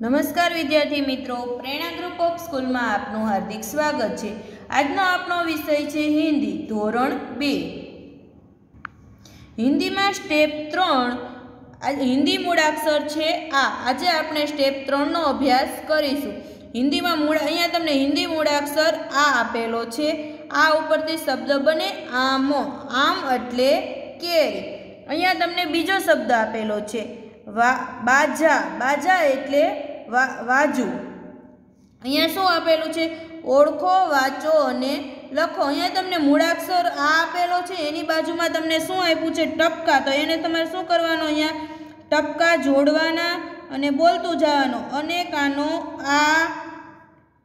નમસ્કાર વિદ્યાર્થી મિત્રો. પ્રેરણા ગ્રુપ ઓફ સ્કૂલમાં આપનું હાર્દિક સ્વાગત છે. આજનો આપણો વિષય છે હિન્દી ધોરણ બે. હિન્દીમાં સ્ટેપ ત્રણ હિન્દી મૂળાક્ષર છે આ. આજે આપણે સ્ટેપ ત્રણનો અભ્યાસ કરીશું. હિન્દીમાં મૂળ, અહીંયા તમને હિન્દી મૂળાક્ષર આ આપેલો છે. આ ઉપરથી શબ્દ બને આમો. આમ એટલે કેરી. અહીંયા તમને બીજો શબ્દ આપેલો છે. વા, બાજા. બાજા એટલે વા, વાજુ. અહીંયા શું આપેલું છે? ઓળખો, વાંચો અને લખો. અહીંયા તમને મૂળાક્ષર આ આપેલો છે. એની બાજુમાં તમને શું આપ્યું છે? ટપકા. તો એને તમારે શું કરવાનો અહીંયા? ટપકા જોડવાના અને બોલતું જવાનું. અનેક આનો આ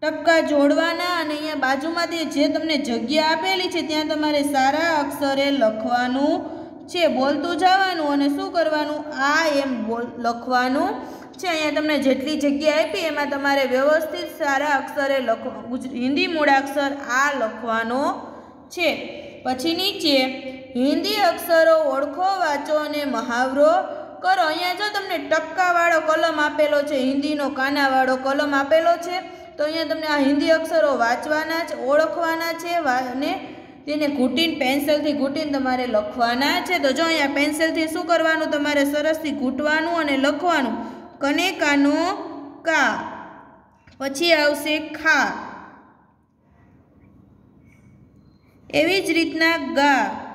ટપકા જોડવાના અને અહીંયા બાજુમાંથી જે તમને જગ્યા આપેલી છે, ત્યાં તમારે સારા અક્ષરે લખવાનું છે. બોલતું જવાનું અને શું કરવાનું? આ એમ બોલ, લખવાનું છે, અહીંયા તમને જેટલી જગ્યા આપી, એમાં તમારે વ્યવસ્થિત સારા અક્ષરે લખવા હિન્દી મૂળાક્ષર આ લખવાનો છે. પછી નીચે, હિન્દી અક્ષરો ઓળખો, વાંચો અને મહાવરો કરો. અહીંયા જો તમને ટપકાવાળો કલમ આપેલો છે, હિન્દીનો કાનાવાળો કલમ આપેલો છે, તો અહીંયા તમને આ હિન્દી અક્ષરો વાંચવાના છે ઓળખવાના છે અને તેને ઘૂંટીને, પેન્સિલથી ઘૂંટીને તમારે લખવાના છે. તો જો અહીંયા પેન્સિલથી શું કરવાનું? તમારે સરસથી ઘૂંટવાનું અને લખવાનું. કને કાનો કા. પછી આવશે ખા. એવી જ રીતના ગા.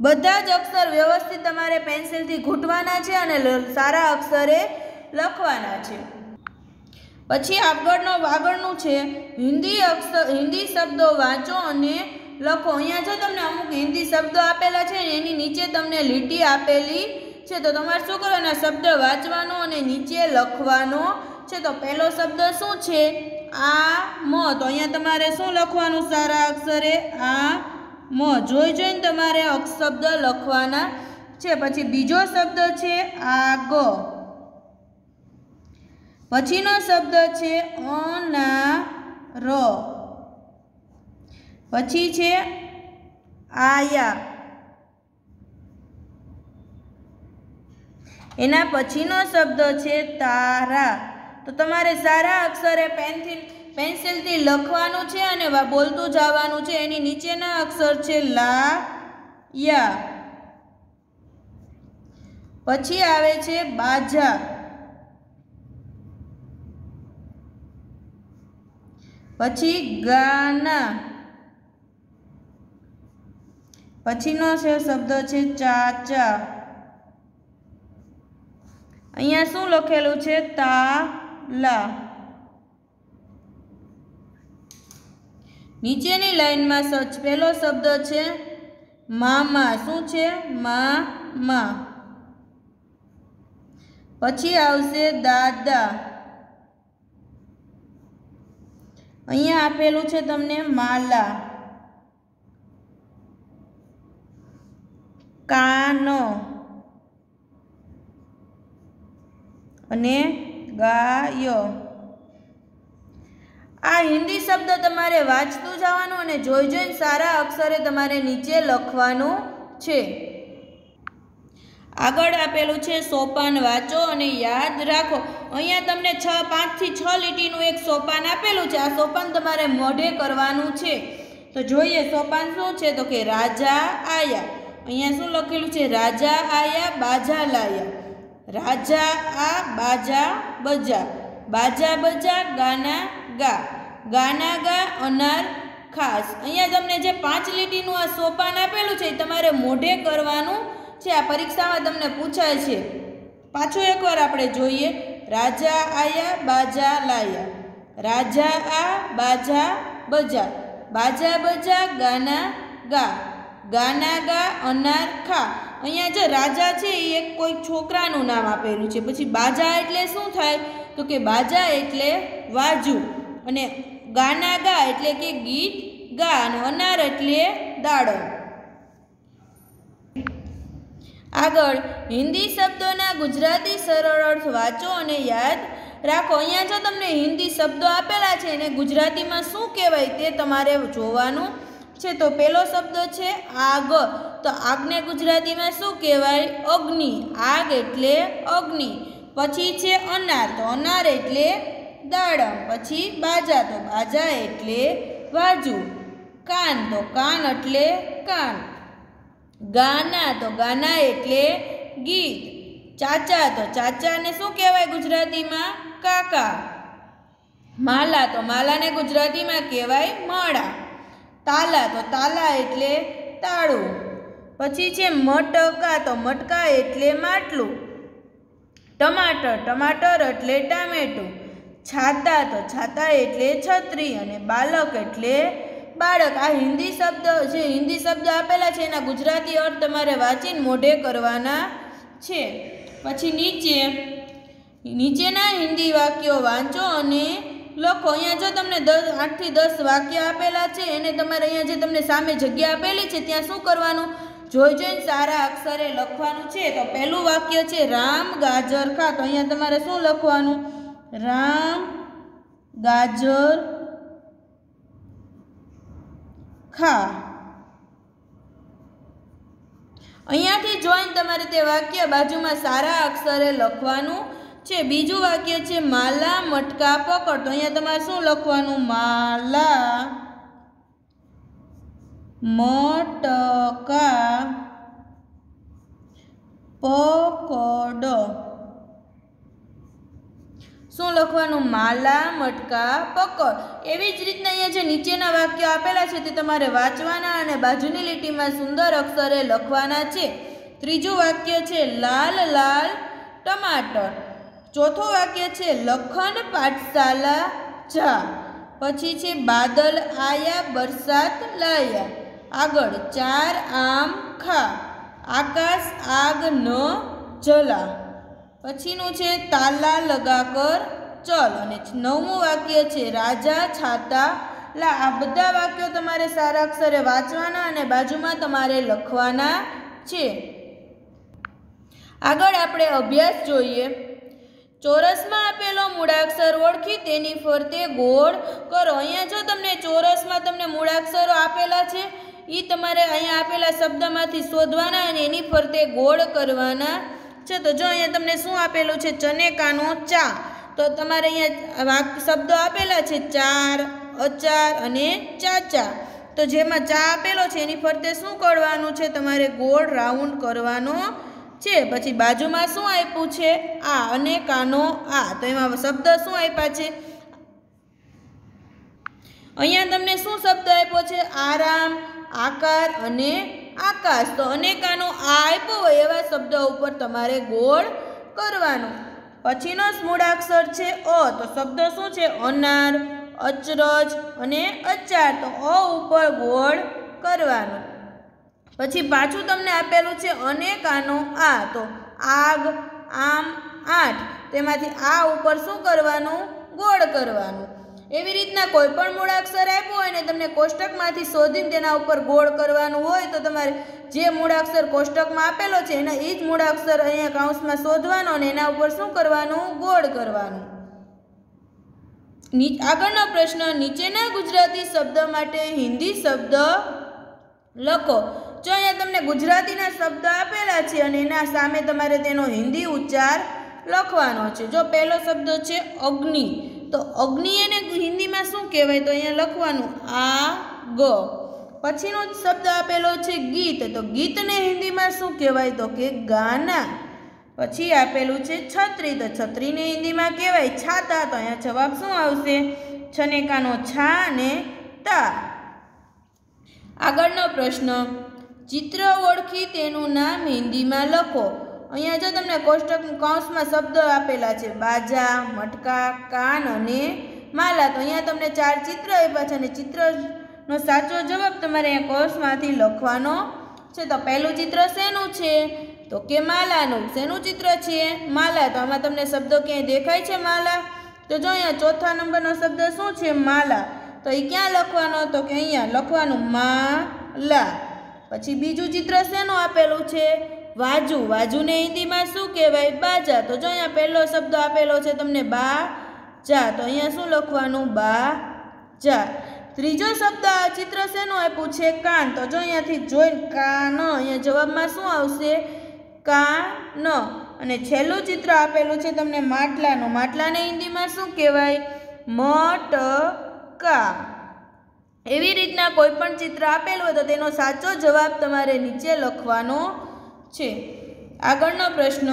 બધા જ અક્ષર વ્યવસ્થિત તમારે પેન્સિલથી ઘૂંટવાના છે અને સારા અક્ષરે લખવાના છે. પછી આગળનો, આગળનું છે, હિન્દી અક્ષર હિન્દી શબ્દો વાંચો અને લખો. અહીંયા જો તમને અમુક હિન્દી શબ્દો આપેલા છે એની નીચે તમને લીટી આપેલી છે તો તમારે શું કરવાના શબ્દ વાંચવાનો અને નીચે લખવાનો છે. તો પહેલો શબ્દ શું છે? આ, મ. તો અહીંયા તમારે શું લખવાનું સારા અક્ષરે? આ, મ. જોઈ જોઈને તમારે શબ્દ લખવાના છે. પછી બીજો શબ્દ છે આ, ગ. પછીનો શબ્દ છે અનાર. પછી છે આયા. એના પછીનો શબ્દ છે તારા. તો તમારે સારા અક્ષરે પેનથી, પેન્સિલથી લખવાનું છે અને બોલતું જવાનું છે. એની નીચેના અક્ષર છે લા યા પછી આવે છે બાજા. પછી ગાના. પછીનો છે શબ્દ છે ચાચા. અહીંયા શું લખેલું છે? તાલા નીચેની લાઈનમાં સચ પહેલો શબ્દ છે, મામા. શું છે? મા પછી આવશે દાદા. અહીંયા આપેલું છે તમને માલા. કાનો. અને ગાયો. આ હિન્દી શબ્દ તમારે વાંચતું જવાનું અને જોઈ જોઈને સારા અક્ષરે તમારે નીચે લખવાનું છે. આગળ આપેલું છે, સોપાન વાંચો અને યાદ રાખો. અહીંયા તમને છ, પાંચથી છ લીટીનું એક સોપાન આપેલું છે. આ સોપાન તમારે મોઢે કરવાનું છે. તો જોઈએ, સોપાન શું છે? તો કે રાજા આયા. અહીંયા શું લખેલું છે? રાજા આયા, બાજા લાયા. રાજા આ બાજા બજા. બાજા બજા ગાના ગા. ગાના ગા અનાર ખાસ. અહીંયા તમને જે પાંચ લીટીનું આ સોપાન આપેલું છે એ તમારે મોઢે કરવાનું છે. આ પરીક્ષામાં તમને પૂછાય છે. પાછું એકવાર આપણે જોઈએ. રાજા આયા, બાજા લાયા. રાજા આ, બાજા બજા. બાજા બજા ગાના ગા. ગાના ગા અનાર ખા. અહીંયા જે રાજા છે એ એક કોઈ છોકરાનું નામ આપેલું છે. પછી બાજા એટલે શું થાય? તો કે બાજા એટલે વાજુ અને ગાના ગા એટલે કે ગીત ગા અને અનાર એટલે દાડો આગળ હિન્દી શબ્દોના ગુજરાતી સરળ અર્થ વાંચો અને યાદ રાખો. અહીંયા જો તમને હિન્દી શબ્દો આપેલા છે, એને ગુજરાતીમાં શું કહેવાય તે તમારે જોવાનું છે, તો પહેલો શબ્દ છે આગ. તો આગને ગુજરાતીમાં શું કહેવાય? અગ્નિ. આગ એટલે અગ્નિ. પછી છે અનાર. તો અનાર એટલે દાડમ. પછી બાજા. તો બાજા એટલે બાજુ કાન. તો કાન એટલે કાન. ગાના. તો ગાના એટલે ગીત. ચાચા. તો ચાચાને શું કહેવાય ગુજરાતીમાં? કાકા. માલા. તો માલાને ગુજરાતીમાં કહેવાય માળા. તાલા, તો તાલા એટલે તાળું. પછી છે મટકા, તો મટકા એટલે માટલું. ટમાટર ટમાટર એટલે ટામેટું. છાતા, તો છાતા એટલે છત્રી અને બાલક એટલે બાળક. આ હિન્દી શબ્દ જે હિન્દી શબ્દ આપેલા છે, એના ગુજરાતી અર્થ તમારે વાંચીને મોઢે કરવાના છે. પછી નીચે, નીચેના હિન્દી વાક્યો વાંચો અને લખો અહીંયા જો તમને દસ, આઠથી દસ વાક્ય આપેલા છે, એને તમારે અહીંયા જે તમને સામે જગ્યા આપેલી છે, ત્યાં શું કરવાનું? જોઈ જોઈને સારા અક્ષરે લખવાનું છે, તો પહેલું વાક્ય છે, રામ ગાજર ખા. તો અહીંયા તમારે શું લખવાનું? રામ ગાજર ખા. અહીંયાથી જોઈને તમારે તે વાક્ય બાજુમાં સારા અક્ષરે લખવાનું છે, બીજું વાક્ય છે, માલા મટકા પકડ તો અહીંયા તમારે શું લખવાનું? માલા મટકા પકડ. શું લખવાનું? માલા મટકા પકડ. એવી જ રીતના અહીંયા જે નીચેના વાક્યો આપેલા છે તે તમારે વાંચવાના અને બાજુની લીટીમાં સુંદર અક્ષરે લખવાના છે. ત્રીજું વાક્ય છે, લાલ લાલ ટમાટર. ચોથું વાક્ય છે, લખન પાઠશાલા જા. પછી છે, બાદલ આયા, બરસાત લાયા. આગળ, ચાર આમ ખા. આકાશ આગ ન જલા. પછીનું છે, તાલા લગાકર ચલ. અને નવમું વાક્ય છે, રાજા છાતા લા. આ બધા વાક્યો તમારે સારા અક્ષરે વાંચવાના અને બાજુમાં તમારે લખવાના છે. આગળ આપણે અભ્યાસ જોઈએ. ચોરસમાં આપેલો મૂળાક્ષર ઓળખી તેની ફરતે ગોળ કરો. અહીંયા જો તમને ચોરસમાં તમને મૂળાક્ષરો આપેલા છે એ તમારે અહીંયા આપેલા શબ્દમાંથી શોધવાના અને એની ફરતે ગોળ કરવાના છે. તો જો અહીંયા તમને શું આપેલું છે, ચનેકાનો ચા, તો તમારે અહીંયા વાક શબ્દો આપેલા છે, ચાર, અચાર અને ચાચા. તો જેમાં ચા આપેલો છે, એની ફરતે શું કરવાનું છે, તમારે ગોળ રાઉન્ડ કરવાનો છે, પછી બાજુમાં શું આપ્યું છે? આ અને કાનો, આ. તો એમાં શબ્દ શું આપ્યા છે? અહીંયા તમને શું શબ્દ આપ્યો છે? આરામ, આકાર અને આકાશ. તો અનેકાનો આ આપ્યો હોય એવા શબ્દ ઉપર તમારે ગોળ કરવાનું. પછીનો મૂળાક્ષર છે અ. તો શબ્દ શું છે? અનાર, અચરજ અને અચાર. તો અ ઉપર ગોળ કરવાનું. પછી પાછું તમને આપેલું છે અનેકાનો આ. તો આગ, આમ, આઠ. તેમાંથી આ ઉપર શું કરવાનું? ગોળ કરવાનું. એવી રીતના કોઈ પણ મૂળાક્ષર આપ્યો હોય ને તમને કોષ્ટકમાંથી શોધીને તેના ઉપર ગોળ કરવાનું હોય તો તમારે જે મૂળાક્ષર કોષ્ટકમાં આપેલો છે એના એ જ મૂળાક્ષર અહીંયા કાઉન્સમાં શોધવાનો અને એના ઉપર શું કરવાનું? ગોળ કરવાનું. આગળનો પ્રશ્ન, નીચેના ગુજરાતી શબ્દ માટે હિન્દી શબ્દ લખો. જો અહીંયા તમને ગુજરાતીના શબ્દ આપેલા છે અને એના સામે તમારે તેનો હિન્દી ઉચ્ચાર લખવાનો છે. જો પહેલો શબ્દ છે અગ્નિ, તો અગ્નિ એને હિન્દીમાં શું કહેવાય? તો અહીંયા લખવાનું આ, ગ. પછીનો શબ્દ આપેલો છે ગીત, તો ગીતને હિન્દીમાં શું કહેવાય? તો કે ગાના. પછી આપેલું છે છત્રી, તો છત્રીને હિન્દીમાં કહેવાય છાતા. તો અહીંયા જવાબ શું આવશે? છનેકાનો છા અને તા. આગળનો પ્રશ્ન ચિત્ર ઓળખી તેનું નામ હિન્દીમાં લખો. અહીંયા જો તમને કોષ્ટક કૌંસમાં શબ્દ આપેલા છે, બાજા, મટકા, કાન અને માલા, તો અહીંયા તમને ચાર ચિત્ર આપ્યા છે અને ચિત્રનો સાચો જવાબ તમારે અહીંયા કૌંસમાંથી લખવાનો છે. તો પહેલું ચિત્ર શેનું છે? તો કે માલાનું. શેનું ચિત્ર છે? માલા. તો આમાં તમને શબ્દો ક્યાંય દેખાય છે માલા? તો જો અહીંયા ચોથા નંબરનો શબ્દ શું છે? માલા. તો એ ક્યાં લખવાનો? તો કે અહીંયા લખવાનું માલા. પછી બીજું ચિત્ર શેનું આપેલું છે? વાજુ. વાજુને હિન્દીમાં શું કહેવાય? બાજા. તો જો અહીંયા પહેલો શબ્દ આપેલો છે તમને બા જા. તો અહીંયા શું લખવાનું? બા જા. ત્રીજો શબ્દ ચિત્ર શેનું આપ્યું છે? કાન. તો જો અહીંયાથી જોઈને કાન અહીંયા જવાબમાં શું આવશે? કાન. અને છેલ્લું ચિત્ર આપેલું છે તમને માટલાનું. માટલાને હિન્દીમાં શું કહેવાય? મટકા. એવી રીતના કોઈ પણ ચિત્ર આપેલું હોય તો તેનો સાચો જવાબ તમારે નીચે લખવાનો છે. આગળનો પ્રશ્ન,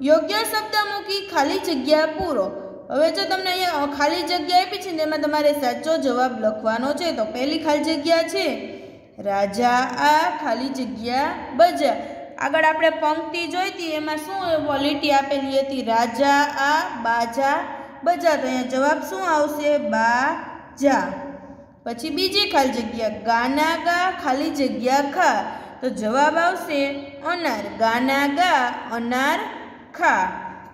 યોગ્ય શબ્દ મૂકી ખાલી જગ્યા પૂરો. હવે જો તમને અહીંયા ખાલી જગ્યા આપી છે એમાં તમારે સાચો જવાબ લખવાનો છે, તો પહેલી ખાલી જગ્યા છે. રાજા આ ખાલી જગ્યા બજા આગળ આપણે પંક્તિ જોઈ હતી, એમાં શું ક્વોલિટી આપેલી હતી? રાજા આ બાજા બજા તો અહીંયા જવાબ શું આવશે? બાજા પછી બીજી ખાલી જગ્યા ગાના ગા, ખાલી જગ્યા ખા. તો જવાબ આવશે અનાર ગાના ગા, અનાર ખા.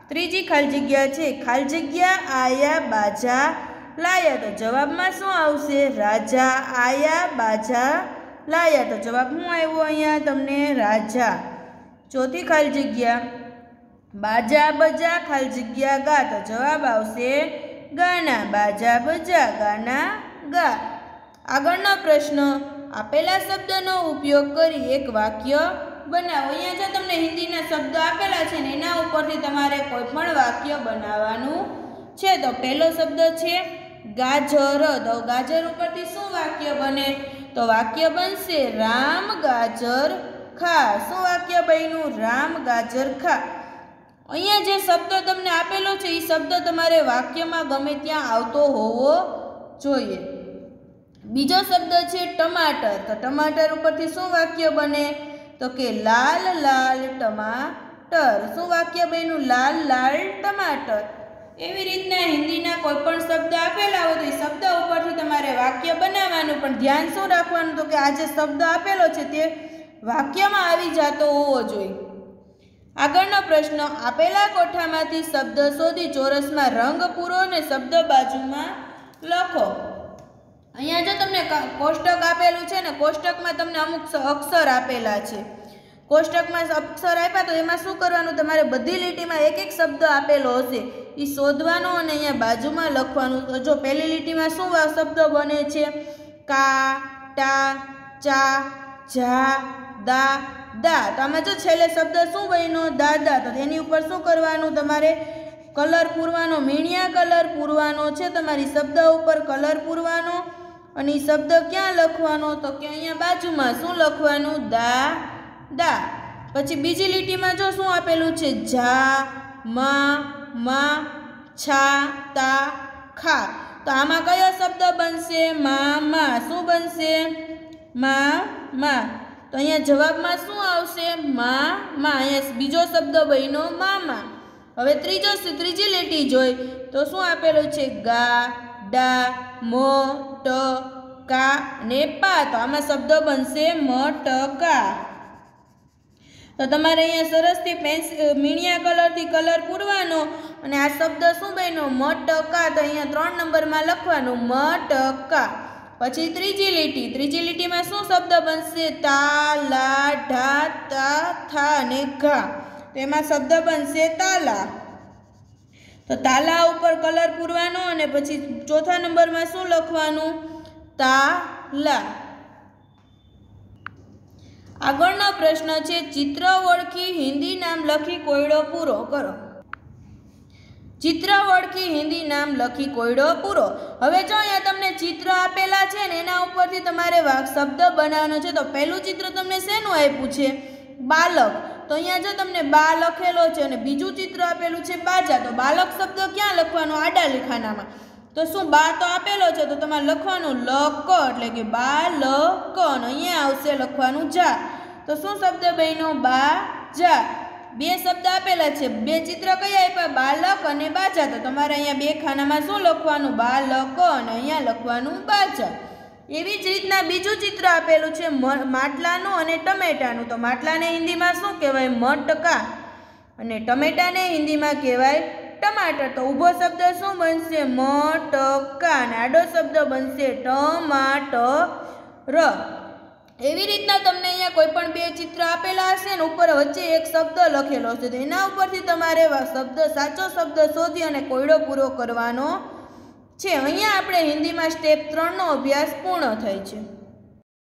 ત્રીજી ખાલી જગ્યા છે ખાલી જગ્યા આયા બાજા લાયા. તો જવાબમાં શું આવશે? રાજા આયા બાજા લાયા. તો જવાબ શું આવ્યો અહીંયા તમને? રાજા. ચોથી ખાલી જગ્યા બાજા બજા ખાલી જગ્યા ગા. તો જવાબ આવશે ગાના. બાજા બજા ગાના ગા. આગળનો પ્રશ્ન, આપેલા શબ્દનો ઉપયોગ કરી એક વાક્ય બનાવો. અહીંયા જો તમને હિન્દીના શબ્દો આપેલા છે ને, એના ઉપરથી તમારે કોઈ પણ વાક્ય બનાવવાનું છે. તો પહેલો શબ્દ છે ગાજર. તો ગાજર ઉપરથી શું વાક્ય બને? તો વાક્ય બનશે રામ ગાજર ખા. શું વાક્ય બન્યું? રામ ગાજર ખા. અહીંયા જે શબ્દ તમને આપેલો છે એ શબ્દ તમારે વાક્યમાં ગમે ત્યાં આવતો હોવો જોઈએ. બીજો શબ્દ છે ટમાટર. તો ટમાટર ઉપરથી શું વાક્ય બને? તો કે લાલ લાલ ટમાટર. શું વાક્ય બન્યું? લાલ લાલ ટમાટર. એવી રીતના હિન્દીના કોઈ પણ શબ્દ આપેલા હોય તો એ શબ્દ ઉપરથી તમારે વાક્ય બનાવવાનું. પણ ધ્યાન શું રાખવાનું? તો કે આ જે શબ્દ આપેલો છે તે વાક્યમાં આવી જતો હોવો જોઈએ. આગળનો પ્રશ્ન, આપેલા કોઠામાંથી શબ્દ શોધી ચોરસમાં રંગ પૂરો અને શબ્દ બાજુમાં લખો. અહીંયા જો તમને કોષ્ટક આપેલું છે ને, કોષ્ટકમાં તમને અમુક અક્ષર આપેલા છે. કોષ્ટકમાં અક્ષર આપ્યા તો એમાં શું કરવાનું? તમારે બધી લીટીમાં એક એક શબ્દ આપેલો હશે. એ શોધવાનો અને અહીંયા બાજુમાં લખવાનું. તો જો પહેલી લીટીમાં શું શબ્દ બને છે? કા, ટા, ચા જા દા દા. તો આમાં જો છેલ્લે શબ્દ શું બન્યો? દાદા તો એની ઉપર શું કરવાનું? તમારે કલર પૂરવાનો મીણિયા કલર પૂરવાનો છે. તમારી શબ્દ ઉપર કલર પૂરવાનો. અને શબ્દ ક્યાં લખવાનો? તો કે અહીંયા બાજુમાં શું લખવાનું? દા દા. પછી બીજી લીટીમાં જો શું આપેલું છે? જા, મા મા, છા, તા, ખા. તો આમાં કયો શબ્દ બનશે? મા મા. શું બનશે? મા મા. તો અહીંયા જવાબમાં શું આવશે? મા મા. અહીંયા બીજો શબ્દ બન્યો મામા. હવે ત્રીજો ત્રીજી લીટી જોઈ. તો શું આપેલું છે? ગા ડા, મો, ટ, કા, ને પા. તો આમાં શબ્દ બનશે મ, ટ, કા. તો તમારે અહીંયા સરસથી પેન્સિલ મીણિયા કલરથી કલર પૂરવાનો અને આ શબ્દ શું બન્યો? મ ટકા તો અહીંયા ત્રણ નંબરમાં લખવાનું મ ટકા પછી ત્રીજી લીટી ત્રીજી લીટીમાં શું શબ્દ બનશે? તા, લા, ઢા, તા, થા અને ઘા. તો એમાં શબ્દ બનશે તાલા. તો તાલા ઉપર કલર પૂરવાનો અને પછી ચોથા નંબરમાં શું લખવાનું? તાલા. આગળનો પ્રશ્ન છે, ચિત્ર ઓળખી હિન્દી નામ લખી કોયડો પૂરો કરો. ચિત્ર ઓળખી હિન્દી નામ લખી કોયડો પૂરો. હવે જો અહીંયા તમને ચિત્ર આપેલા છે ને એના ઉપરથી તમારે શબ્દ બનાવવાનો છે, તો પહેલું ચિત્ર તમને શેનું આપ્યું છે? બાલક. તો અહીંયા જો તમને બા લખેલો છે અને બીજું ચિત્ર આપેલું છે બાજા, તો બાલક શબ્દ ક્યાં લખવાનો આડા લેખાનામાં તો શું બા તો આપેલો છે? તો તમારે લખવાનું લક એટલે કે બા લ, ક, અને અહીંયા આવશે લખવાનું જા. તો શું શબ્દ બહેનો બા જા. બે શબ્દ આપેલા છે. બે ચિત્ર કયા આપ્યા? બાલક અને બાજા. તો તમારે અહીંયા બે ખાનામાં શું લખવાનું? બાલક અને અહીંયા લખવાનું બાજા. એવી જ રીતના બીજું ચિત્ર આપેલું છે માટલાનું અને ટમેટાનું. તો માટલાને હિન્દીમાં શું કહેવાય? મટકા. અને ટમેટાને હિન્દીમાં કહેવાય ટમાટર. તો ઊભો શબ્દ શું બનશે? મટકા. અને આડો શબ્દ બનશે ટમાટર. એવી રીતના તમને અહીંયા કોઈ પણ બે ચિત્ર આપેલા હશે ને ઉપર વચ્ચે એક શબ્દ લખેલો હશે. તો એના ઉપરથી તમારે શબ્દ સાચો શબ્દ શોધી અને કોયડો પૂરો કરવાનો છે અહીંયા આપણે હિન્દીમાં સ્ટેપ ત્રણનો અભ્યાસ પૂર્ણ થાય છે.